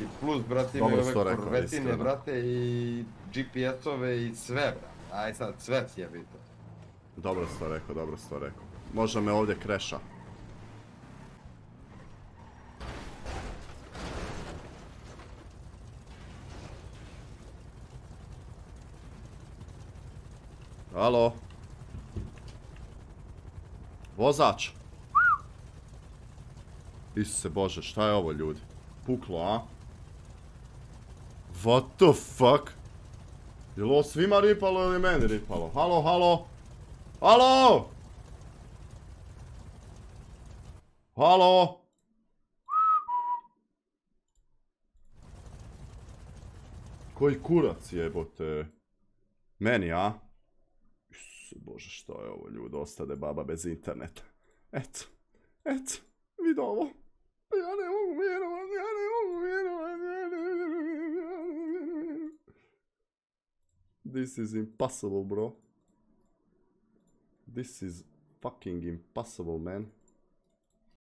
I plus, brate, imaju ove korvetine, brate, i GPS-ove i sve, brate. Aj sad, sve ti je bitno. Dobro si to rekao, dobro si to rekao. Možda me ovdje kreša. Alo? Vozač? Isuse Bože, šta je ovo ljudi? Puklo, a? What the fuck? Je li ovo svima ripalo ili meni ripalo? Halo, halo? Halo? Halo? Koji kurac jebote? Meni, a? Isuse Bože, što je ovo ljudi? Ostade baba bez interneta. Eto, eto, vidi ovo. This is impossible, bro. This is fucking impossible, man.